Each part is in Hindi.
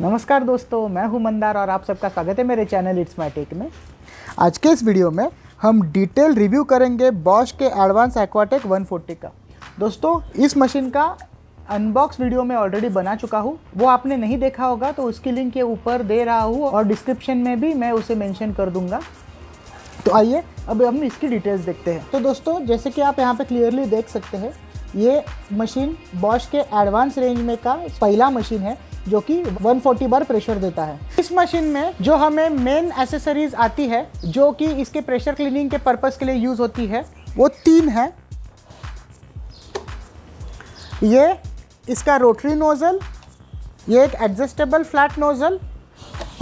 नमस्कार दोस्तों, मैं हूँ मंदार और आप सबका स्वागत है मेरे चैनल इट्स माई टेक में। आज के इस वीडियो में हम डिटेल रिव्यू करेंगे बॉश के एडवांस एक्वाटेक 140 का। दोस्तों, इस मशीन का अनबॉक्स वीडियो में ऑलरेडी बना चुका हूँ। वो आपने नहीं देखा होगा तो उसकी लिंक के ऊपर दे रहा हूँ और डिस्क्रिप्शन में भी मैं उसे मैंशन कर दूँगा। तो आइए, अब हम इसकी डिटेल्स देखते हैं। तो दोस्तों, जैसे कि आप यहाँ पे क्लियरली देख सकते हैं, ये मशीन बॉश के एडवांस रेंज में का पहला मशीन है। जो कि 140 बार प्रेशर देता है। इस मशीन में जो हमें मेन एसेसरीज आती है, जो कि इसके प्रेशर क्लीनिंग के पर्पस के लिए यूज़ होती है, वो तीन है। ये इसका रोटरी नोज़ल ये एक एडजस्टेबल फ्लैट नोज़ल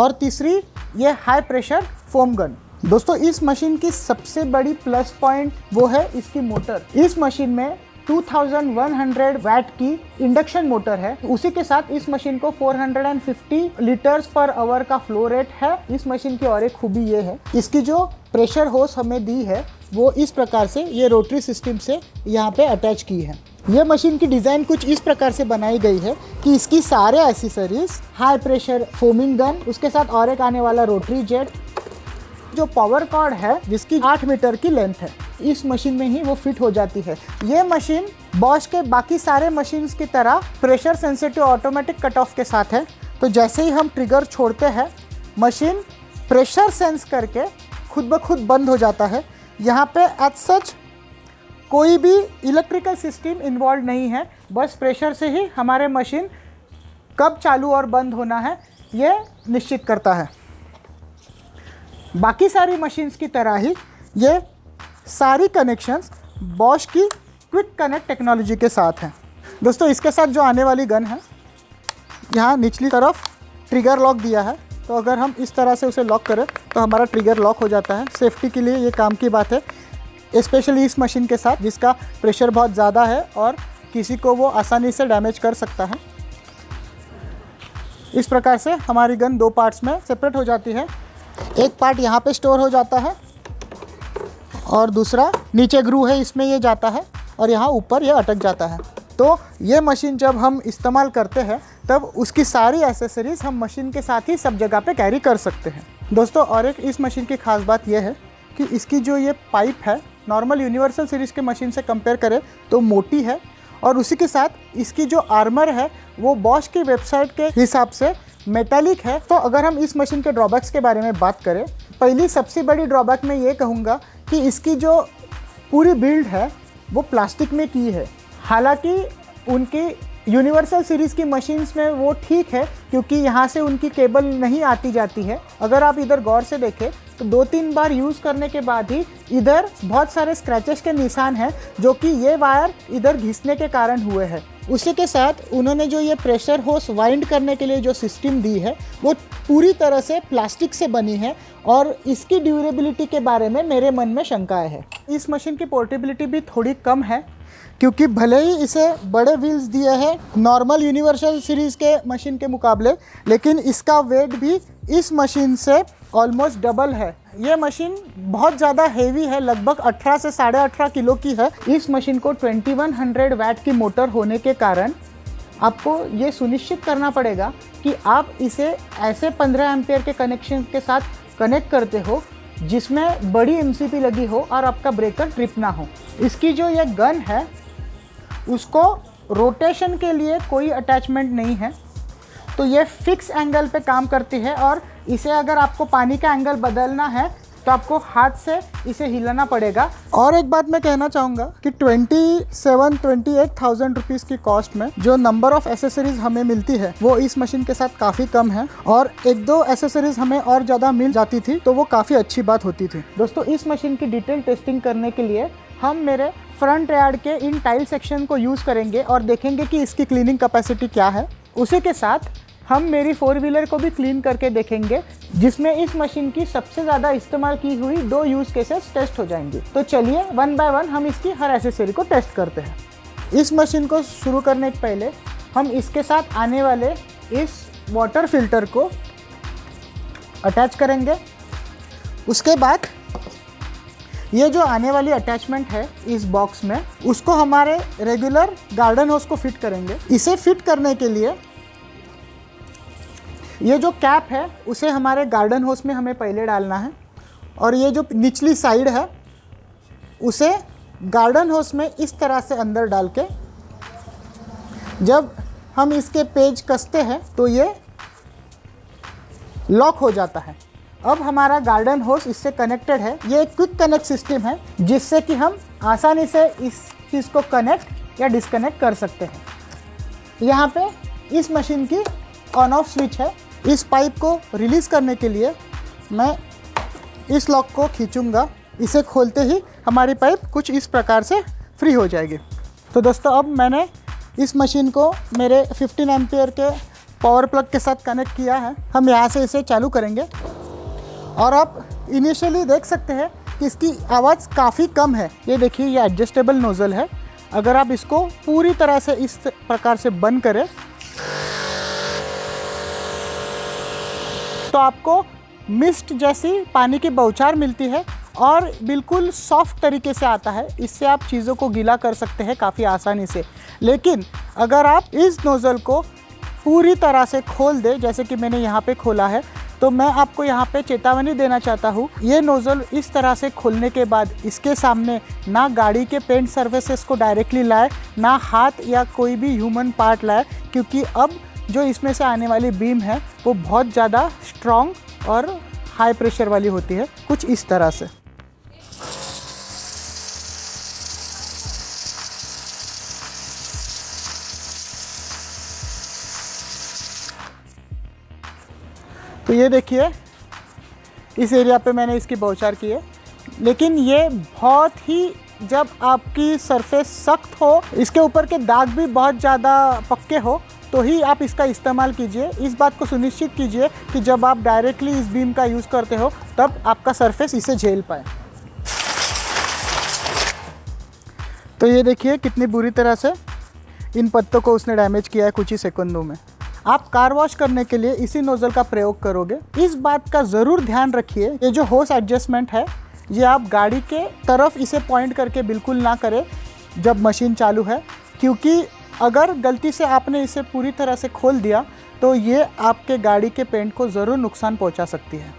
और तीसरी ये हाई प्रेशर फोम गन दोस्तों, इस मशीन की सबसे बड़ी प्लस पॉइंट वो है इसकी मोटर इस मशीन में 2100 वैट की इंडक्शन मोटर है। उसी के साथ इस मशीन को 450 लीटर्स पर आवर का फ्लो रेट है। इस मशीन की और एक खूबी ये है। इसकी जो प्रेशर होस हमें दी है, वो इस प्रकार से ये रोटरी सिस्टम से यहाँ पे अटैच की है। ये मशीन की डिज़ाइन कुछ इस प्रकार से बनाई गई है कि इसकी सारे accessories high pressure foaming gun उसके साथ और एक आने वाला रोटरी जेट जो पावर कॉर्ड है, जिसकी 8 मीटर की लेंथ है। इस मशीन में ही वो फिट हो जाती है। ये मशीन बॉश के बाकी सारे मशीन्स की तरह pressure sensitive automatic cut off के साथ है। तो जैसे ही हम ट्रिगर छोड़ते हैं मशीन प्रेशर सेंस करके खुद ब खुद बंद हो जाता है। यहाँ पे एज सच कोई भी इलेक्ट्रिकल सिस्टम इन्वॉल्व नहीं है। बस प्रेशर से ही हमारे मशीन कब चालू और बंद होना है, ये निश्चित करता है। बाकी सारी मशीन्स की तरह ही ये सारी कनेक्शंस बॉश की क्विक कनेक्ट टेक्नोलॉजी के साथ हैं। दोस्तों, इसके साथ जो आने वाली गन है, यहाँ निचली तरफ़ ट्रिगर लॉक दिया है। तो अगर हम इस तरह से उसे लॉक करें तो हमारा ट्रिगर लॉक हो जाता है। सेफ्टी के लिए ये काम की बात है। स्पेशली इस मशीन के साथ, जिसका प्रेशर बहुत ज़्यादा है और किसी को वो आसानी से डैमेज कर सकता है। इस प्रकार से हमारी गन दो पार्ट्स में सेपरेट हो जाती है। एक पार्ट यहाँ पे स्टोर हो जाता है। और दूसरा नीचे ग्रू है, इसमें ये जाता है और यहाँ ऊपर ये अटक जाता है। तो ये मशीन जब हम इस्तेमाल करते हैं, तब उसकी सारी एसेसरीज हम मशीन के साथ ही सब जगह पे कैरी कर सकते हैं। दोस्तों, और एक इस मशीन की खास बात यह है कि इसकी जो ये पाइप है नॉर्मल यूनिवर्सल सीरीज़ के मशीन से कंपेयर करें तो मोटी है और उसी के साथ इसकी जो आर्मर है, वो बॉश की वेबसाइट के हिसाब से मेटालिक है। तो अगर हम इस मशीन के ड्रॉबैक्स के बारे में बात करें, पहली सबसे बड़ी ड्रॉबैक मैं ये कहूँगा कि इसकी जो पूरी बिल्ड है, वो प्लास्टिक में की है। हालाँकि उनकी यूनिवर्सल सीरीज़ की मशीन्स में वो ठीक है, क्योंकि यहाँ से उनकी केबल नहीं आती जाती है। अगर आप इधर गौर से देखें तो दो तीन बार यूज़ करने के बाद ही इधर बहुत सारे स्क्रैचेस के निशान हैं, जो कि ये वायर इधर घिसने के कारण हुए हैं। उसी के साथ उन्होंने जो ये प्रेशर होस वाइंड करने के लिए जो सिस्टम दी है, वो पूरी तरह से प्लास्टिक से बनी है और इसकी ड्यूरेबिलिटी के बारे में मेरे मन में शंकाएँ है। इस मशीन की पोर्टेबिलिटी भी थोड़ी कम है, क्योंकि भले ही इसे बड़े व्हील्स दिए हैं नॉर्मल यूनिवर्सल सीरीज़ के मशीन के मुकाबले, लेकिन इसका वेट भी इस मशीन से ऑलमोस्ट डबल है। ये मशीन बहुत ज़्यादा हेवी है, लगभग 18 से साढ़े अठारह किलो की है। इस मशीन को 2100 वैट की मोटर होने के कारण आपको ये सुनिश्चित करना पड़ेगा कि आप इसे ऐसे 15 एम्पियर के कनेक्शन के साथ कनेक्ट करते हो, जिसमें बड़ी एमसीपी लगी हो और आपका ब्रेकर ट्रिप ना हो। इसकी जो ये गन है, उसको रोटेशन के लिए कोई अटैचमेंट नहीं है। तो ये फिक्स एंगल पे काम करती है और इसे अगर आपको पानी का एंगल बदलना है तो आपको हाथ से इसे हिलाना पड़ेगा। और एक बात मैं कहना चाहूँगा कि twenty seven twenty eight thousand rupees की कॉस्ट में जो नंबर ऑफ़ एसेसरीज हमें मिलती है, वो इस मशीन के साथ काफ़ी कम है। और एक दो एसेसरीज हमें और ज़्यादा मिल जाती थी तो वो काफ़ी अच्छी बात होती थी। दोस्तों, इस मशीन की डिटेल टेस्टिंग करने के लिए हम मेरे फ्रंट यार्ड के इन टाइल सेक्शन को यूज़ करेंगे और देखेंगे कि इसकी क्लीनिंग कैपेसिटी क्या है। उसी के साथ हम मेरी फोर व्हीलर को भी क्लीन करके देखेंगे, जिसमें इस मशीन की सबसे ज़्यादा इस्तेमाल की हुई दो यूज़ केसेस टेस्ट हो जाएँगे। तो चलिए वन बाय वन हम इसकी हर एसेसरी को टेस्ट करते हैं। इस मशीन को शुरू करने के पहले हम इसके साथ आने वाले इस वाटर फ़िल्टर को अटैच करेंगे। उसके बाद ये जो आने वाली अटैचमेंट है इस बॉक्स में, उसको हमारे रेगुलर गार्डन हाउस को फिट करेंगे। इसे फिट करने के लिए ये जो कैप है, उसे हमारे गार्डन होस में हमें पहले डालना है। और ये जो निचली साइड है, उसे गार्डन होस में इस तरह से अंदर डाल के, जब हम इसके पेज कसते हैं तो ये लॉक हो जाता है। अब हमारा गार्डन होस इससे कनेक्टेड है। ये एक क्विक कनेक्ट सिस्टम है, जिससे कि हम आसानी से इस चीज़ को कनेक्ट या डिसकनेक्ट कर सकते हैं। यहाँ पे इस मशीन की ऑन ऑफ़ स्विच है। इस पाइप को रिलीज़ करने के लिए मैं इस लॉक को खींचूँगा। इसे खोलते ही हमारी पाइप कुछ इस प्रकार से फ्री हो जाएगी। तो दोस्तों, अब मैंने इस मशीन को मेरे 15 एम्पियर के पावर प्लग के साथ कनेक्ट किया है। हम यहाँ से इसे चालू करेंगे। और आप इनिशियली देख सकते हैं कि इसकी आवाज़ काफ़ी कम है। ये देखिए, ये एडजस्टेबल नोज़ल है। अगर आप इसको पूरी तरह से इस प्रकार से बंद करें तो आपको मिस्ट जैसी पानी की बौछार मिलती है और बिल्कुल सॉफ्ट तरीके से आता है। इससे आप चीज़ों को गीला कर सकते हैं काफ़ी आसानी से। लेकिन अगर आप इस नोज़ल को पूरी तरह से खोल दें, जैसे कि मैंने यहाँ पे खोला है तो मैं आपको यहाँ पे चेतावनी देना चाहता हूँ। ये नोज़ल इस तरह से खोलने के बाद इसके सामने ना गाड़ी के पेंट सर्विसेज़ को डायरेक्टली लाए, ना हाथ या कोई भी ह्यूमन पार्ट लाए, क्योंकि अब जो इसमें से आने वाली बीम है, वो बहुत ज़्यादा स्ट्रॉन्ग और हाई प्रेशर वाली होती है, कुछ इस तरह से। तो ये देखिए, इस एरिया पे मैंने इसकी बौछार की है। लेकिन ये बहुत ही, जब आपकी सरफेस सख्त हो, इसके ऊपर के दाग भी बहुत ज़्यादा पक्के हो तो ही आप इसका इस्तेमाल कीजिए। इस बात को सुनिश्चित कीजिए कि जब आप डायरेक्टली इस बीम का यूज़ करते हो, तब आपका सरफेस इसे झेल पाए। तो ये देखिए कितनी बुरी तरह से इन पत्तों को उसने डैमेज किया है कुछ ही सेकंडों में। आप कार वॉश करने के लिए इसी नोज़ल का प्रयोग करोगे। इस बात का ज़रूर ध्यान रखिए, ये जो होस एडजस्टमेंट है, ये आप गाड़ी के तरफ़ इसे पॉइंट करके बिल्कुल ना करें जब मशीन चालू है, क्योंकि अगर गलती से आपने इसे पूरी तरह से खोल दिया तो ये आपके गाड़ी के पेंट को ज़रूर नुकसान पहुँचा सकती है।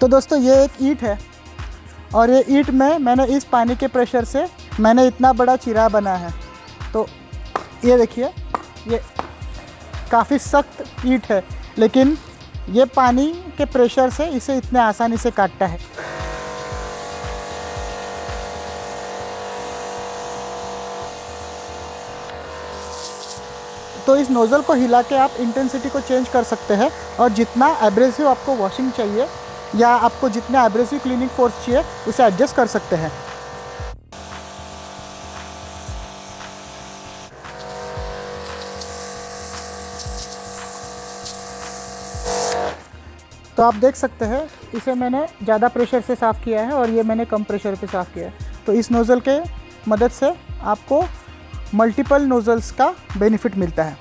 तो दोस्तों, ये एक ईट है और ये ईट में मैंने इस पानी के प्रेशर से मैंने इतना बड़ा चिरा बना है। तो ये देखिए। ये काफ़ी सख्त ईट है, लेकिन ये पानी के प्रेशर से इसे इतने आसानी से काटता है। तो इस नोज़ल को हिला के आप इंटेंसिटी को चेंज कर सकते हैं और जितना एब्रेसिव आपको वॉशिंग चाहिए या आपको जितना एब्रेसिव क्लीनिंग फोर्स चाहिए, उसे एडजस्ट कर सकते हैं। तो आप देख सकते हैं, इसे मैंने ज़्यादा प्रेशर से साफ़ किया है और ये मैंने कम प्रेशर पे साफ़ किया है। तो इस नोज़ल के मदद से आपको मल्टीपल नोज़ल्स का बेनिफिट मिलता है।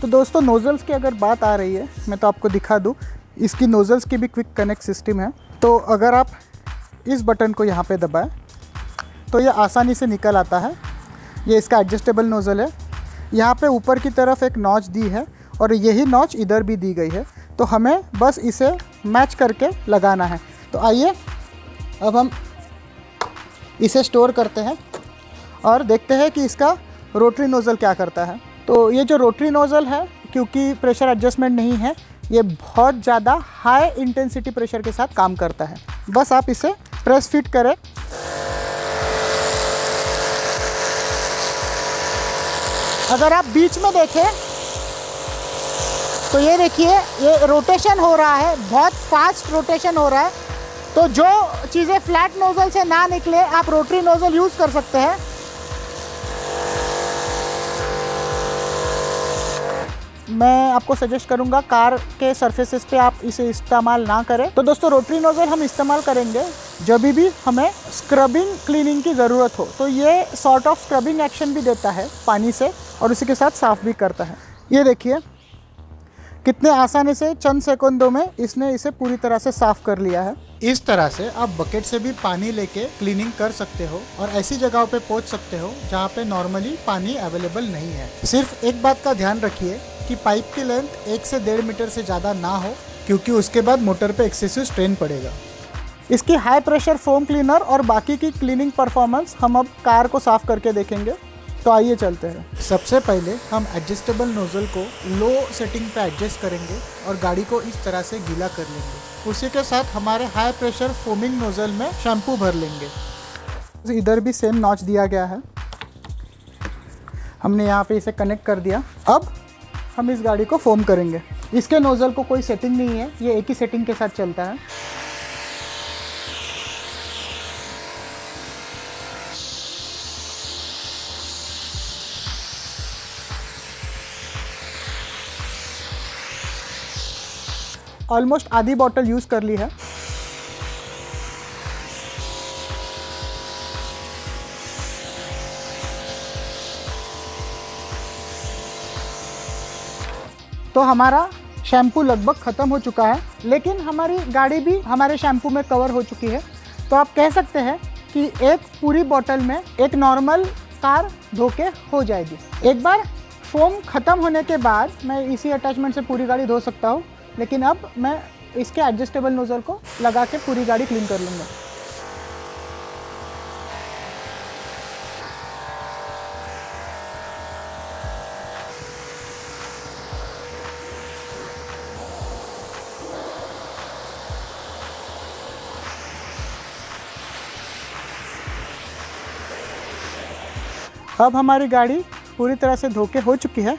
तो दोस्तों, नोज़ल्स की अगर बात आ रही है, मैं तो आपको दिखा दूँ, इसकी नोज़ल्स की भी क्विक कनेक्ट सिस्टम है। तो अगर आप इस बटन को यहाँ पे दबाएँ तो ये आसानी से निकल आता है। ये इसका एडजस्टेबल नोज़ल है। यहाँ पे ऊपर की तरफ़ एक नॉच दी है और यही नॉच इधर भी दी गई है। तो हमें बस इसे मैच करके लगाना है। तो आइए, अब हम इसे स्टोर करते हैं और देखते हैं कि इसका रोटरी नोज़ल क्या करता है। तो ये जो रोटरी नोज़ल है, क्योंकि प्रेशर एडजस्टमेंट नहीं है, ये बहुत ज़्यादा हाई इंटेंसिटी प्रेशर के साथ काम करता है। बस आप इसे प्रेस फिट करें। अगर आप बीच में देखें तो ये देखिए, ये रोटेशन हो रहा है, बहुत फास्ट रोटेशन हो रहा है। तो जो चीज़ें फ्लैट नोज़ल से ना निकले, आप रोटरी नोज़ल यूज़ कर सकते हैं। मैं आपको सजेस्ट करूँगा कार के सरफेसेस पे आप इसे इस्तेमाल ना करें। तो दोस्तों रोटरी नोज़ल हम इस्तेमाल करेंगे, जब भी हमें स्क्रबिंग क्लीनिंग की ज़रूरत हो। तो ये सॉर्ट ऑफ़ स्क्रबिंग एक्शन भी देता है, पानी से, और उसी के साथ साफ़ भी करता है। ये देखिए कितने आसानी से चंद सेकंडों में इसने इसे पूरी तरह से साफ़ कर लिया है। इस तरह से आप बकेट से भी पानी लेके क्लीनिंग कर सकते हो और ऐसी जगहों पे पहुँच सकते हो जहाँ पे नॉर्मली पानी अवेलेबल नहीं है। सिर्फ़ एक बात का ध्यान रखिए कि पाइप की लेंथ एक से डेढ़ मीटर से ज़्यादा ना हो क्योंकि उसके बाद मोटर पे एक्सेसिव स्ट्रेन पड़ेगा। इसकी हाई प्रेशर फोम क्लीनर और बाकी की क्लीनिंग परफॉर्मेंस हम अब कार को साफ़ करके देखेंगे। तो आइए चलते हैं। सबसे पहले हम एडजस्टेबल नोज़ल को लो सेटिंग पे एडजस्ट करेंगे और गाड़ी को इस तरह से गीला कर लेंगे। उसी के साथ हमारे हाई प्रेशर फोमिंग नोज़ल में शैम्पू भर लेंगे। इधर भी सेम नॉच दिया गया है। हमने यहाँ पे इसे कनेक्ट कर दिया। अब हम इस गाड़ी को फोम करेंगे। इसके नोज़ल को कोई सेटिंग नहीं है। ये एक ही सेटिंग के साथ चलता है। ऑलमोस्ट आधी बॉटल यूज़ कर ली है। तो हमारा शैम्पू लगभग ख़त्म हो चुका है, लेकिन हमारी गाड़ी भी हमारे शैम्पू में कवर हो चुकी है। तो आप कह सकते हैं कि एक पूरी बॉटल में एक नॉर्मल कार धो के हो जाएगी। एक बार फोम ख़त्म होने के बाद मैं इसी अटैचमेंट से पूरी गाड़ी धो सकता हूँ। लेकिन अब मैं इसके एडजस्टेबल नोज़ल को लगा के पूरी गाड़ी क्लीन कर लूँगा। अब हमारी गाड़ी पूरी तरह से धोके हो चुकी है।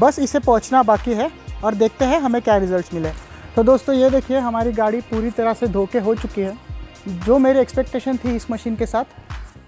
बस इसे पहुँचना बाकी है। और देखते हैं हमें क्या रिज़ल्ट मिले। तो दोस्तों, ये देखिए, हमारी गाड़ी पूरी तरह से धोखे हो चुकी है। जो मेरी एक्सपेक्टेशन थी इस मशीन के साथ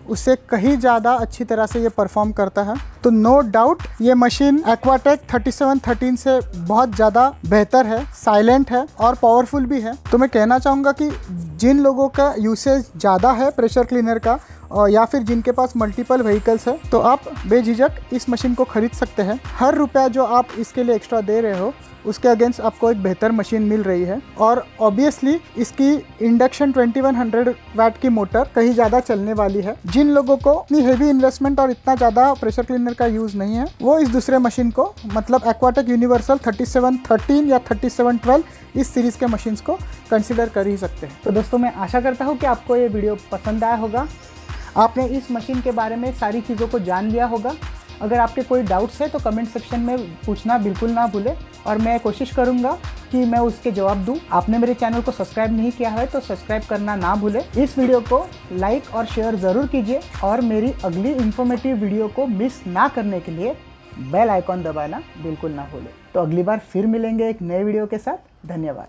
उससे कहीं ज़्यादा अच्छी तरह से ये परफॉर्म करता है। तो नो डाउट ये मशीन एक्वाटेक 3713 से बहुत ज़्यादा बेहतर है साइलेंट है और पावरफुल भी है। तो मैं कहना चाहूँगा कि जिन लोगों का यूसेज ज़्यादा है प्रेशर क्लीनर का और या फिर जिनके पास मल्टीपल व्हीकल्स है तो आप बेझिझक इस मशीन को खरीद सकते हैं। हर रुपया जो आप इसके लिए एक्स्ट्रा दे रहे हो उसके अगेंस्ट आपको एक बेहतर मशीन मिल रही है। और ऑब्वियसली इसकी इंडक्शन 2100 वैट की मोटर कहीं ज़्यादा चलने वाली है। जिन लोगों को इतनी हेवी इन्वेस्टमेंट और इतना ज़्यादा प्रेशर क्लीनर का यूज़ नहीं है, वो इस दूसरे मशीन को मतलब एक्वाटेक यूनिवर्सल 3713 या 3712 इस सीरीज़ के मशीन्स को कंसिडर कर ही सकते हैं। तो दोस्तों, मैं आशा करता हूँ कि आपको ये वीडियो पसंद आया होगा। आपने इस मशीन के बारे में सारी चीज़ों को जान लिया होगा। अगर आपके कोई डाउट्स है तो कमेंट सेक्शन में पूछना, बिल्कुल ना भूले। और मैं कोशिश करूँगा कि मैं उसके जवाब दूँ। आपने मेरे चैनल को सब्सक्राइब नहीं किया है तो सब्सक्राइब करना ना भूले। इस वीडियो को लाइक और शेयर ज़रूर कीजिए। और मेरी अगली इन्फॉर्मेटिव वीडियो को मिस ना करने के लिए बेल आइकॉन दबाना बिल्कुल ना भूले। तो अगली बार फिर मिलेंगे एक नए वीडियो के साथ। धन्यवाद।